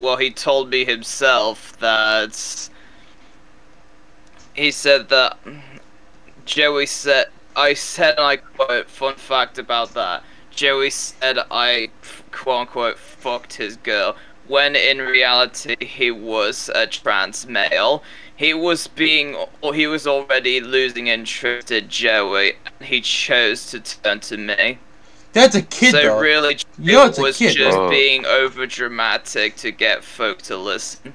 well, he told me himself that he said that Joey said I said and I quote fun fact about that. Joey said I quote unquote fucked his girl when in reality he was a trans male. He was being or he was already losing interest in Joey and he chose to turn to me. That's a kid, so though. really You know it a was kid, just bro. being over dramatic to get folk to listen.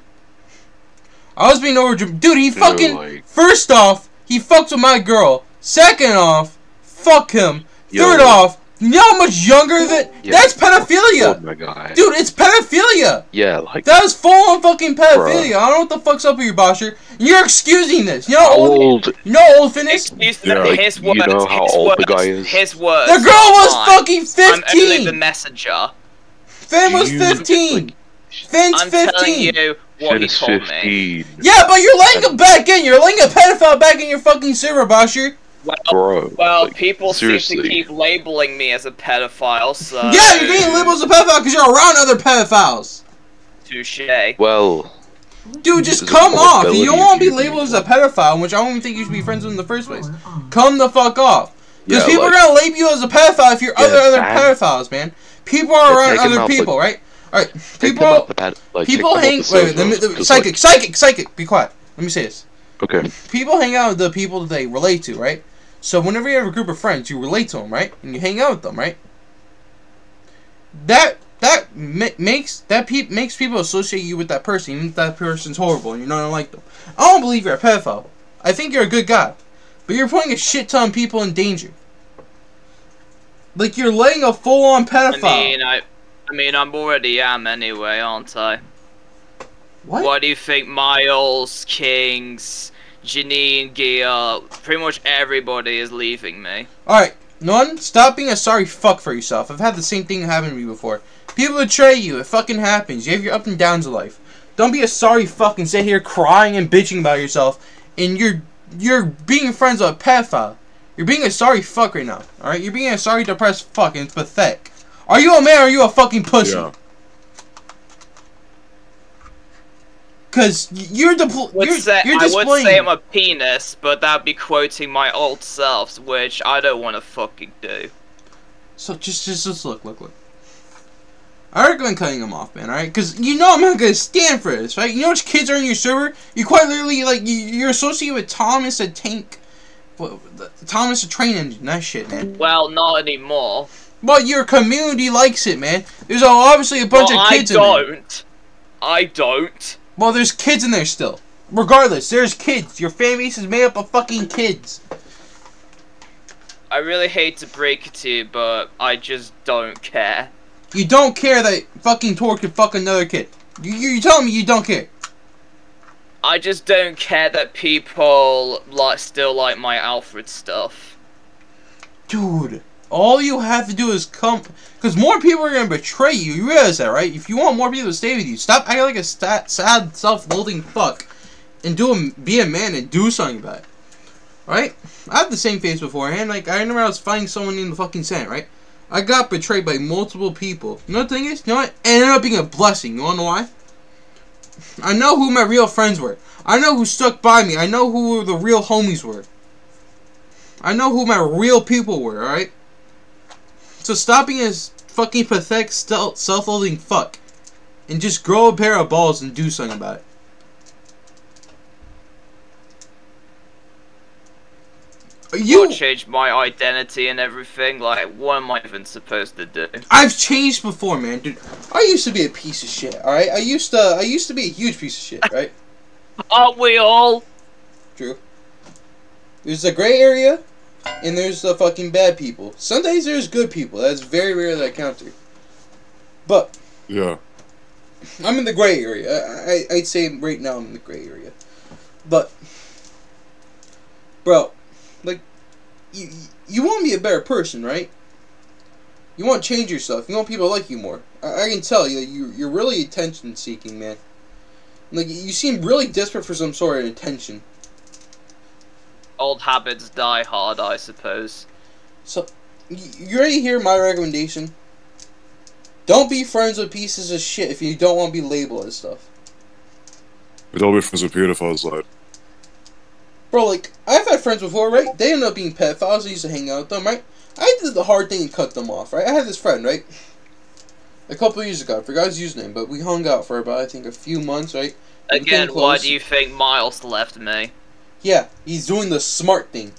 I was being over. Dude, he fucking. like- First off, he fucked with my girl. Second off, fuck him. Yo. Third off, you know how much younger that. Yeah. That's Oh pedophilia! my god. Dude, it's pedophilia! Yeah, like That is full on fucking pedophilia. I don't know what the fuck's up with you, Bosher. You're excusing this. You know how how old. old? You know how old Finn is? Excuse Yeah, me, like, his you know how his old words, the guy is? His words. The girl was fine. fucking I'm only the 15! messenger. Finn was You- 15! like, Finn's I'm telling 15! you what he Finn is told me. Yeah, but you're letting him back in. You're letting a pedophile back in your fucking server, Bosher. Well, Bro. well, like, people seem to keep labeling me as a pedophile, so. Yeah, you're getting labeled as a pedophile because you're around other pedophiles. Touche. Well, Dude, just come off. You don't want to be labeled as a pedophile, which I don't even think you should be friends with in the first place, come the fuck off. Because yeah, people like, are gonna label you as a pedophile if you're Yeah, other other man. pedophiles, man. People are Yeah, around other out, people, right? All right, take out people. the pad, like, People hang. the Wait, wait. Let me, server, let me- 'cause, psychic, psychic, psychic. Be quiet. Let me say this. Okay. People hang out with the people that they relate to, right? So whenever you have a group of friends, you relate to them, right? And you hang out with them, right? That that ma- makes that pe- makes people associate you with that person, even if that person's horrible and you don't like them. I don't believe you're a pedophile. I think you're a good guy, but you're putting a shit ton of people in danger. Like you're letting a full-on pedophile. I mean, I, I mean, I'm already am anyway, aren't I? what? What do you think, Miles, Kings, Janine, Gia, pretty much everybody is leaving me. All right, none. Stop being a sorry fuck for yourself. I've had the same thing happen to me before. People betray you. It fucking happens. You have your up and downs of life. Don't be a sorry fuck and sit here crying and bitching about yourself. And you're you're being friends with a pedophile. You're being a sorry fuck right now. All right, you're being a sorry depressed fuck, and it's pathetic. Are you a man or are you a fucking pussy? Yeah. Cause you're Would you're, say, you're I would say I'm a penis, but that'd be quoting my old selves, which I don't want to fucking do. So just, just, just look, look, look. I recommend cutting him off, man. All right, because you know I'm not gonna stand for this, right? You know which kids are in your server? You quite literally like you, you're associated with Thomas a tank, what, the, Thomas a train engine. That shit, man. Well, not anymore. But your community likes it, man. There's obviously a bunch well, of kids I don't. I don't. Well, there's kids in there still. Regardless, there's kids. Your fan base is made up of fucking kids. I really hate to break it to you, but I just don't care. You don't care that fucking Tor could fuck another kid. You, you, you telling me you don't care? I just don't care that people like still like my Alfred stuff. Dude, all you have to do is come, because more people are gonna betray you. You realize that, right? If you want more people to stay with you, stop acting like a sad, self-loathing fuck, and do a, be a man and do something about it. Right? I had the same face beforehand. Like I remember I was fighting someone in the fucking Senate, right? I got betrayed by multiple people. You know the thing is? You know what? It ended up being a blessing. You wanna know why? I know who my real friends were. I know who stuck by me. I know who the real homies were. I know who my real people were, alright? So stop being a fucking pathetic, self-loathing fuck. And just grow a pair of balls and do something about it. You, changed my identity and everything. Like, what am I even supposed to do? I've changed before, man, dude. I used to be a piece of shit, alright? I used to, I used to be a huge piece of shit, right? Aren't we all? True. There's a gray area, and there's the fucking bad people. Some days there's good people. That's very rare that I counter. But Yeah. I'm in the gray area. I, I I'd say right now I'm in the gray area. But bro, like you you want to be a better person, right? You want to change yourself. You want people to like you more. I, I can tell you you you're really attention seeking, man. Like you seem really desperate for some sort of attention. Old habits die hard, I suppose. So, you ready to hear my recommendation? Don't be friends with pieces of shit if you don't want to be labeled as stuff. But don't be friends with pedophiles, lad. Bro, like, I've had friends before, right? They ended up being pedophiles. I used to hang out with them, right? I did the hard thing and cut them off, right? I had this friend, right? A couple of years ago, I forgot his username, but we hung out for about, I think, a few months, right? Again, why do you think Miles left me? Yeah, he's doing the smart thing.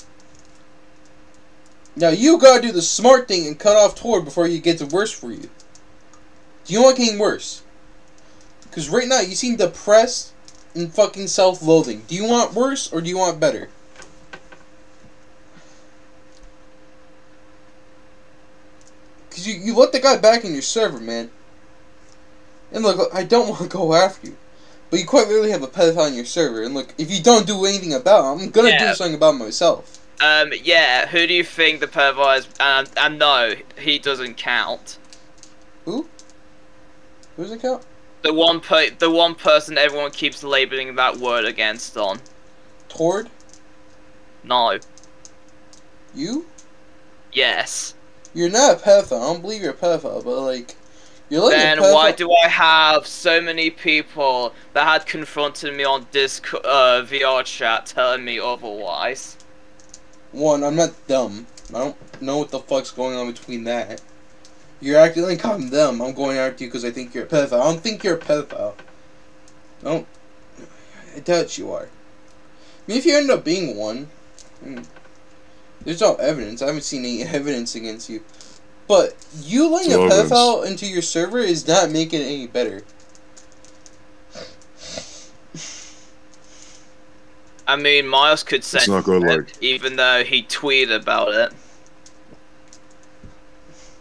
Now, you gotta do the smart thing and cut off Tor before it gets worse for you. Do you want getting worse? Because right now, you seem depressed and fucking self-loathing. Do you want worse or do you want better? Because you, you let the guy back in your server, man. And look, I don't want to go after you. But you quite literally have a pedophile on your server. And look, if you don't do anything about it, I'm going to Yeah. do something about myself. Um, yeah, who do you think the pervert is? And, and no, he doesn't count. Who does it count? The one per- the one person everyone keeps labeling that word against on. Tord? No. You? Yes. You're not a pedophile. I don't believe you're a pedophile, but like, Then why do I have so many people that had confronted me on Discord, uh, VR chat telling me otherwise? One, I'm not dumb. I don't know what the fuck's going on between that. You're acting like I'm dumb. I'm going after you because I think you're a pedophile. I don't think you're a pedophile. I don't. I doubt you are. I mean, if you end up being one, I mean, there's no evidence. I haven't seen any evidence against you. But you letting a pedophile into your server is not making it any better. I mean, Miles could say It's not good, it, like. even though he tweeted about it.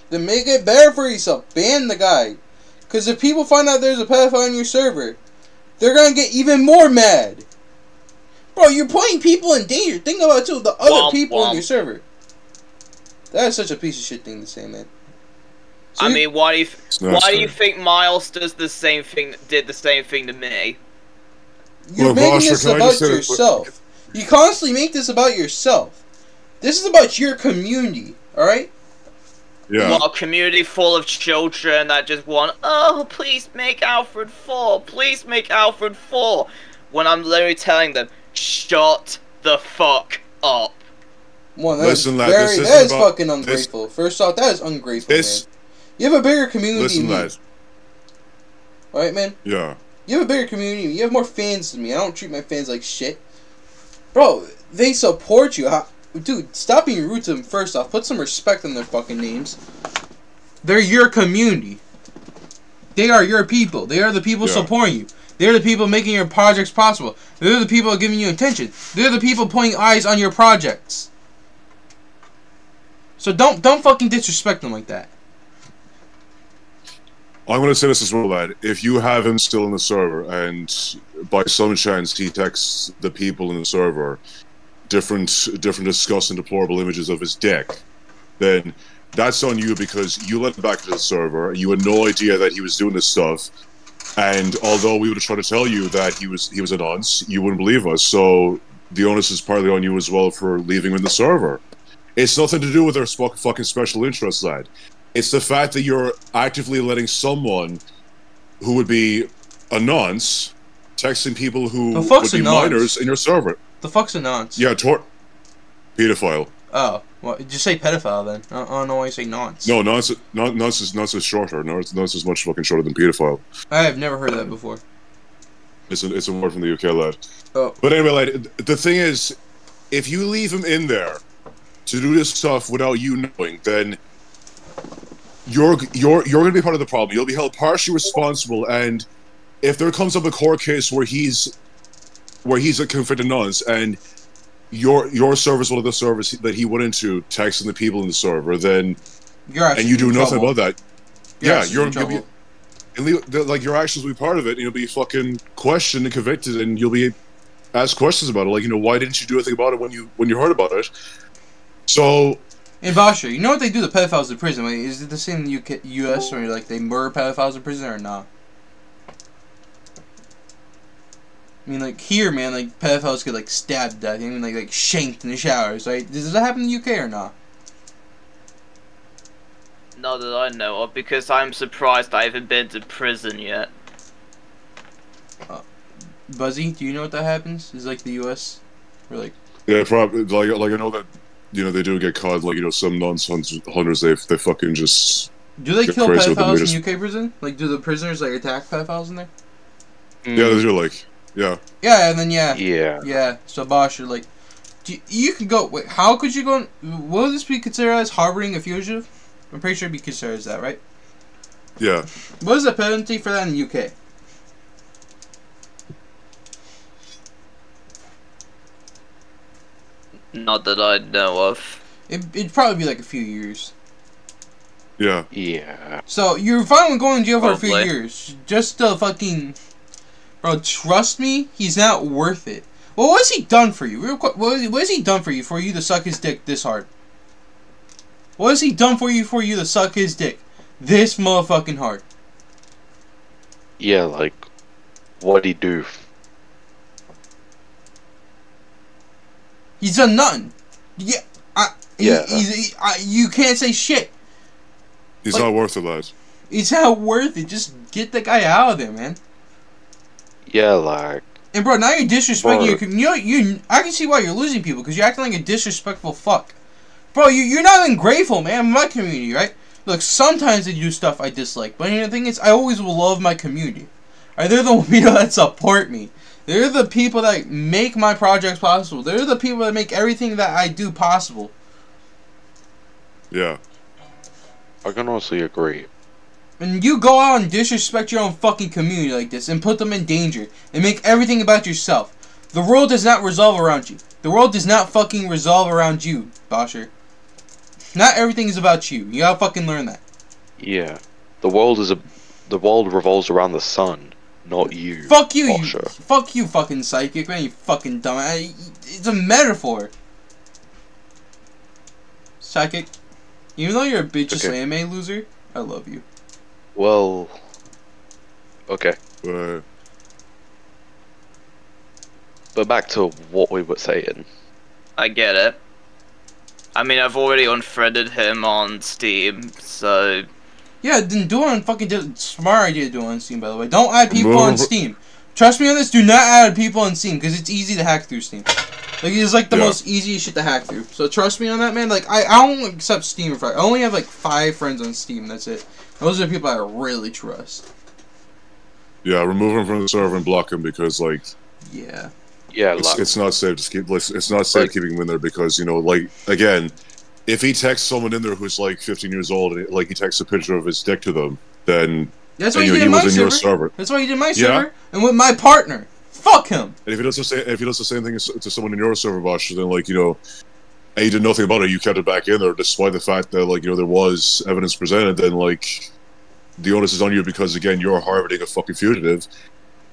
Then make it better for yourself. Ban the guy. Because if people find out there's a pedophile on your server, they're gonna get even more mad. Bro, you're putting people in danger. Think about it too, the other Womp people on your server. That is such a piece of shit thing to say, man. So I you- mean, why do you th- It's why do you think Miles does the same thing? Did the same thing to me? you're Look, making Bosher, this about just say this- yourself. You constantly make this about yourself. This is about your community, alright? Yeah. What a community full of children that just want, oh, please make Alfred fall, please make Alfred fall. When I'm literally telling them, shut the fuck up. One, that is Listen, lad, very, this that is about- fucking ungrateful. First off, that is ungrateful, This, man. You have a bigger community listen, than me. lad. Alright, man? Yeah. You have a bigger community. You have more fans than me. I don't treat my fans like shit. Bro, they support you. Dude, stop being rude to them first off. Put some respect on their fucking names. They're your community. They are your people. They are the people Yeah. supporting you. They're the people making your projects possible. They're the people giving you attention. They're the people putting eyes on your projects. So don't don't fucking disrespect them like that. I'm gonna say this as well, lad. If you have him still in the server, and by some chance he texts the people in the server different, different disgusting, deplorable images of his dick, then that's on you because you let him back to the server. and You had no idea that he was doing this stuff, and although we would have tried to tell you that he was he was a nonce, you wouldn't believe us. So the onus is partly on you as well for leaving him in the server. It's nothing to do with their fucking special interest, side. It's the fact that you're actively letting someone who would be a nonce texting people who The would be minors in your server. The fuck's a nonce? Yeah, tor- pedophile. Oh, well, just say pedophile then. I I don't know why you say nonce. No, nonce, non- nonce is nonce is shorter. Nonce, nonce is much fucking shorter than pedophile. I have never heard that before. It's a, it's a word from the UK, lad. Oh. But anyway, lad, the thing is, if you leave him in there to do this stuff without you knowing, then you're you're you're gonna be part of the problem. You'll be held partially responsible, and if there comes up a court case where he's where he's a convicted nonce and your your service one of the service that he went into texting the people in the server, then You're and you do nothing trouble. about that, yeah, you're in you'll be, and like your actions will be part of it, and you'll be fucking questioned and convicted, and you'll be asked questions about it, like you know, why didn't you do anything about it when you when you heard about it? So In Bosher, you know what they do to pedophiles in prison? Like, is it the same in the UK, U.S. where like they murder pedophiles in prison or not? I mean, like here, man, like pedophiles get like stabbed to death, I mean, like like shanked in the showers. Right? Does that happen in the UK or not? Not that I know of, because I'm surprised I haven't been to prison yet. Uh, Buzzy, do you know what that happens? Is like the U.S. Or like Yeah, probably. Like, like I know that you know they do get caught. Like you know, some nonsense hunters they they fucking just do they kill crazy they pedophiles just- in UK prison? Like do the prisoners like attack pedophiles in there? Hmm. yeah they do like yeah Yeah, and then yeah, Yeah. yeah. So Bosch, you're like, do you, you could go. Wait, how could you go? Will this be considered as harboring a fugitive? I'm pretty sure it'd be considered as that, right? yeah. What is the penalty for that in the UK? Not that I know of. It, it'd probably be like a few years. Yeah, Yeah. So you're finally going to jail for a few years just to fucking, bro. Trust me, he's not worth it. Well, what has he done for you? Real quick, what, what has he done for you for you to suck his dick this hard? What has he done for you for you to suck his dick this motherfucking hard? Yeah, like, what'd he do? He's done nothing. Yeah, I, he, Yeah. he's, he, I, you can't say shit. he's Like- not worth it, lad. He's not worth it. Just get the guy out of there, man. Yeah, like, And bro, now you're disrespecting your community. you know, you I can see why you're losing people because you're acting like a disrespectful fuck. Bro, you you're not even grateful, man. My community, right? Look, sometimes they do stuff I dislike, but you know, the thing is, I always will love my community. Right? They're the people that support me. They're the people that make my projects possible. They're the people that make everything that I do possible. Yeah, I can honestly agree. And you go out and disrespect your own fucking community like this and put them in danger and make everything about yourself. The world does not resolve around you. The world does not fucking resolve around you, Bosher. Not everything is about you. You gotta fucking learn that. Yeah. The world is a. The world revolves around the sun, not you. Fuck you, you fuck you, fucking psychic man. You fucking dumb. I- It's a metaphor. Psychic, even though you're a bitch Okay. anime loser, I love you. Well. Okay. but But back to what we were saying. I get it. I mean, I've already unfriended him on Steam, so Yeah, then do it on fucking di- smart idea to do it on Steam. By the way, don't add people on Steam. Trust me on this. Do not add people on Steam because it's easy to hack through Steam. Like it's like the Yeah. most easiest shit to hack through. So trust me on that, man. Like I, I don't accept Steam. For, I only have like five friends on Steam. That's it. Those are the people I really trust. yeah, remove them from the server and block them because like Yeah. Yeah, it's, it's not safe to keep. It's not safe Like- keeping them in there because you know, like again, if he texts someone in there who's like 15 years old and like he texts a picture of his dick to them, then That's what you did he my was in your server. server. That's why he did my Yeah. server and with my partner. Fuck him. And if he does the same, if he does the same thing to someone in your server, Bosch, then like you know, and you did nothing about it, you kept it back in there, despite the fact that like you know there was evidence presented. Then like the onus is on you because again you're harboring a fucking fugitive,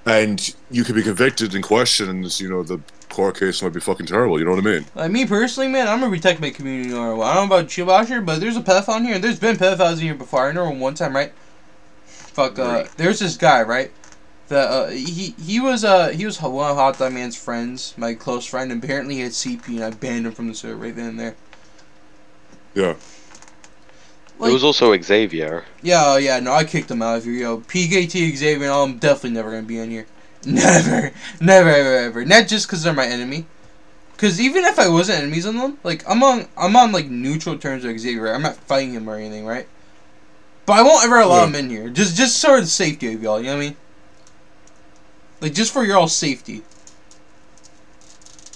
and you could be convicted and questioned. And you know the court case might be fucking terrible. You know what I mean? Like me personally, man, I'm gonna protect my community what. I don't know about you, Bosher, but there's a pedophile in here. and There's been pedophiles in here before. I know one time, right? Fuck. Uh, Right. there's this guy, right? That uh, he he was uh he was one of Hot Dog Man's friends, my close friend. Apparently he had CP, and I banned him from the server right then and there. Yeah. Like, it was also Xavier. yeah, oh, yeah, no, I kicked him out of here. Yo, PKT Xavier, I'm definitely never gonna be in here. Never, never, ever, ever. Not just because they're my enemy. Because even if I wasn't enemies on them, like I'm on, I'm on like neutral terms with Xavier. Right? I'm not fighting him or anything, right? But I won't ever allow Yeah. him in here. Just, just sort of the safety of y'all. You know what I mean? Like just for your all safety.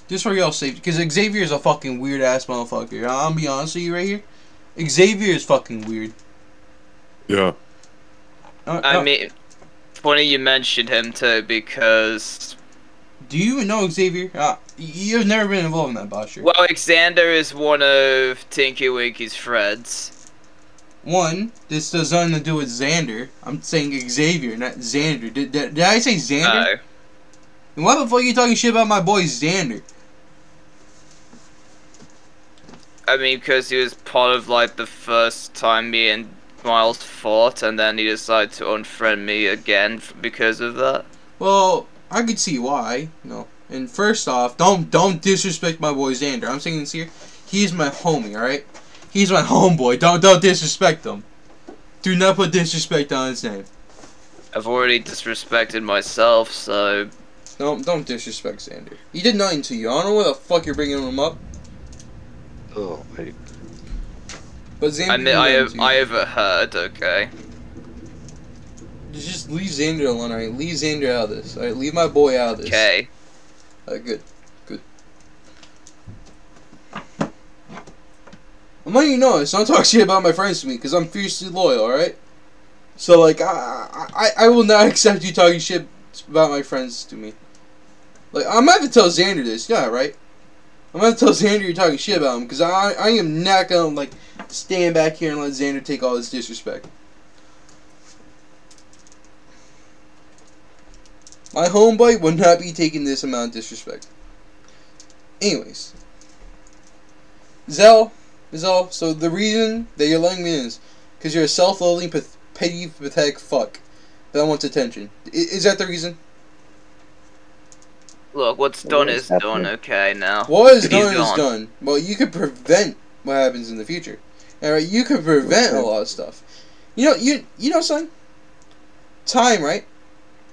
Just for your all safety, because Xavier is a fucking weird ass motherfucker. I'm gonna be honest with you right here. Xavier is fucking weird. Yeah. Uh, I uh, mean, funny you mentioned him too because Do you even know Xavier? Uh, you've never been involved in that, Bosher. well, Alexander is one of Tinky Winky's friends. One, this has nothing to do with Xander. I'm saying Xavier, not Xander. Did, did, did I say Xander? No, And why the fuck are you talking shit about my boy Xander? I mean because he was part of like the first time me and Miles fought, and then he decided to unfriend me again because of that. Well, I could see why. No. And first off, don't don't disrespect my boy Xander. I'm saying this here. He's my homie, alright? He's my homeboy. Don't don't disrespect him. Do not put disrespect on his name. I've already disrespected myself, so No, don't disrespect Xander. He did nothing to you. I don't know why the fuck you're bringing him up. Oh, wait. But Xander I did I have, to. I overheard. Okay. Just leave Xander alone, alright? Leave Xander out of this. Alright, leave my boy out of this. Okay. Alright, good. Good. I'm letting you know this. Don't talk shit about my friends to me, because I'm fiercely loyal, alright? So, like, I, I, I will not accept you talking shit about my friends to me. Like, I'm gonna have to tell Xander this, yeah, right? I'm gonna tell Xander you're talking shit about him, because I, I am not gonna, like, stand back here and let Xander take all this disrespect. My homeboy would not be taking this amount of disrespect. Anyways. Zell, Zell, so the reason that you're letting me in is because you're a self-loathing, petty, pathetic fuck that wants attention. I- is that the reason? Look, what's done is is done. Okay, now. What is He's done is done. Well, you could prevent what happens in the future. Alright, you could prevent a lot of stuff. You know, you you know something? Time, right?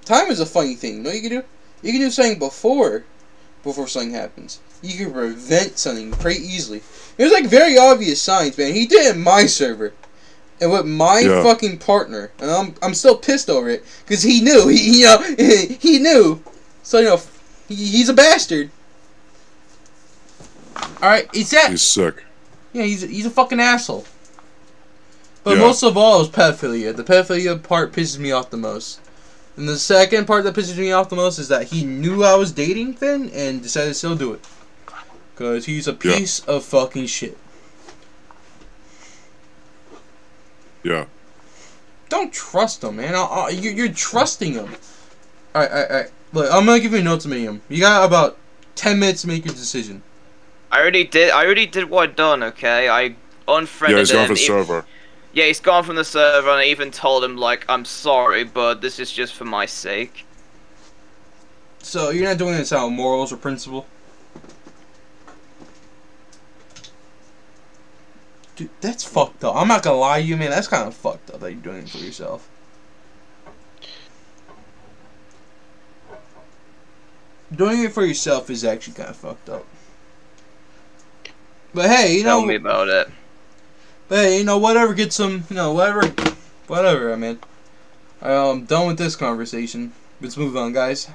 Time is a funny thing. You know what you can do? You can do something before before something happens. You can prevent something pretty easily. There's like very obvious signs, man. He did it in my server. And with my Yeah. fucking partner. And I'm I'm still pissed over it. Because he knew. He you know he knew. So you know he, he's a bastard. Alright, it's that He's sick. yeah, he's he's a fucking asshole. But Yeah. most of all is pedophilia. The pedophilia part pisses me off the most. And the second part that pisses me off the most is that he knew I was dating Finn and decided to still do it. Cause he's a Yeah. piece of fucking shit. Yeah. Don't trust him, man. Uh, uh, you- You're trusting him. Alright, alright, alright. Look, I'm gonna give you an ultimatum. You got about 10 minutes to make your decision. I already did. I already did what I done. Okay, I unfriended Yeah, he's gone him. for the server. Yeah, he's gone from the server, and I even told him like, I'm sorry, but this is just for my sake. So, you're not doing this out of morals or principle? Dude, that's fucked up. I'm not gonna lie to you, man. That's kind of fucked up that you're doing it for yourself. Doing it for yourself is actually kind of fucked up. But hey, you know. Tell me about it. but hey, you know, whatever gets some, you know, whatever, whatever. I mean, I'm done with this conversation. Let's move on, guys.